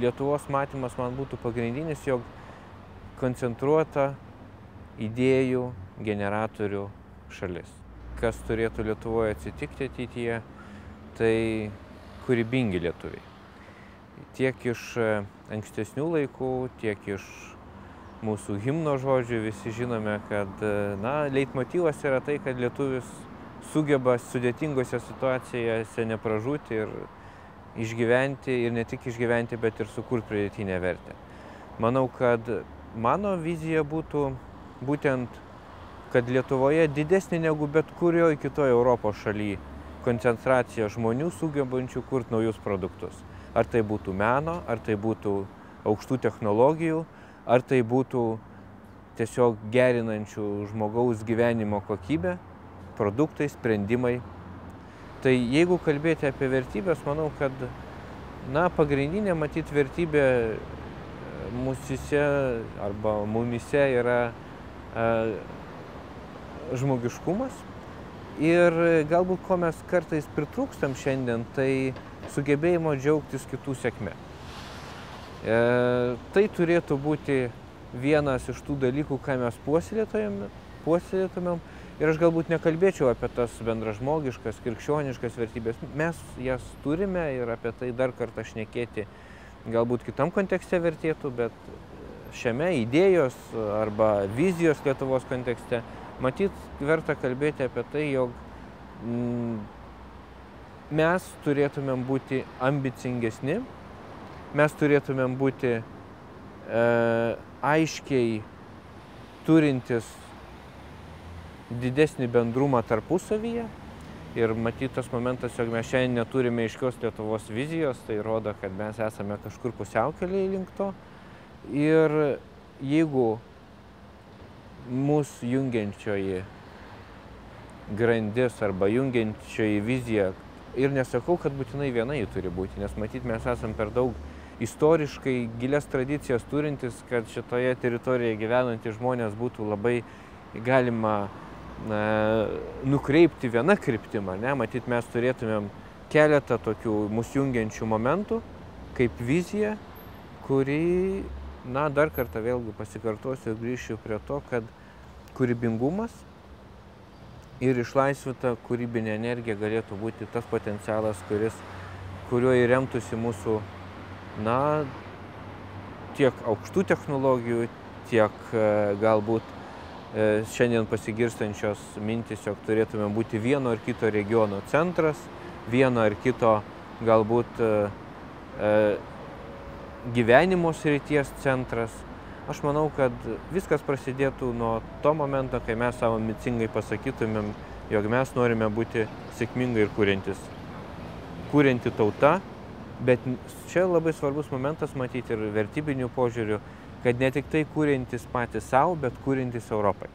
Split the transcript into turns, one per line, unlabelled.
Lietuvos matymas man būtų pagrindinis, jog koncentruota idėjų generatorių šalis. Kas turėtų Lietuvoje atsitikti ateityje, tai kūrybingi lietuviai. Tiek iš e, ankstesnių laikų, tiek iš mūsų himno žodžių visi žinome, kad e, na, leitmotyvas yra tai, kad lietuvis sugeba sudėtingose situacijose nepražūti ir išgyventi ir ne tik išgyventi, bet ir sukurti pridėtinę vertę. Manau, kad mano vizija būtų būtent, kad Lietuvoje didesnė negu bet kurioje kitoje Europos šalyje koncentracija žmonių sugebančių kurti naujus produktus. Ar tai būtų meno, ar tai būtų aukštų technologijų, ar tai būtų tiesiog gerinančių žmogaus gyvenimo kokybę, produktai, sprendimai. Tai jeigu kalbėti apie vertybės, manau, kad na, pagrindinė matyti vertybė mūsise arba mumise yra e, žmogiškumas. Ir galbūt ko mes kartais pritrūkstam šiandien, tai sugebėjimo džiaugtis kitų sėkme. E, tai turėtų būti vienas iš tų dalykų, ką mes puoselėtumėm. Ir aš galbūt nekalbėčiau apie tas bendražmogiškas, krikščioniškas vertybės. Mes jas turime ir apie tai dar kartą šnekėti galbūt kitam kontekste vertėtų, bet šiame idėjos arba vizijos Lietuvos kontekste matyt verta kalbėti apie tai, jog mm, mes turėtumėm būti ambicingesni, mes turėtumėm būti e, aiškiai turintis didesnį bendrumą tarpusavyje. Ir matytas momentas, jog mes šiandien neturime aiškios Lietuvos vizijos, tai rodo, kad mes esame kažkur pusiaukeliai link to. Ir jeigu mūsų jungiančioji grandis arba jungiančioji vizija, ir nesakau, kad būtinai viena jį turi būti, nes matyt mes esame per daug istoriškai gilias tradicijas turintis, kad šitoje teritorijoje gyvenantys žmonės būtų labai galima nukreipti vieną kryptimą. Ne? Matyt, mes turėtumėm keletą tokių mūsų jungiančių momentų, kaip vizija, kuri, na, dar kartą vėlgi pasikartosiu ir grįšiu prie to, kad kūrybingumas ir išlaisvita kūrybinė energija galėtų būti tas potencialas, kuris, kuriuo įremtųsi mūsų na, tiek aukštų technologijų, tiek e, galbūt šiandien pasigirstančios mintis, jog turėtume būti vieno ar kito regiono centras, vieno ar kito galbūt e, gyvenimo srities centras. Aš manau, kad viskas prasidėtų nuo to momento, kai mes savo ambicingai pasakytumėm, jog mes norime būti sėkmingai ir kūrintis. Kūrinti tauta, Bet čia labai svarbus momentas matyti ir vertybinių požiūrių, kad ne tik tai kūrintis patys savo, bet kūrintis Europai.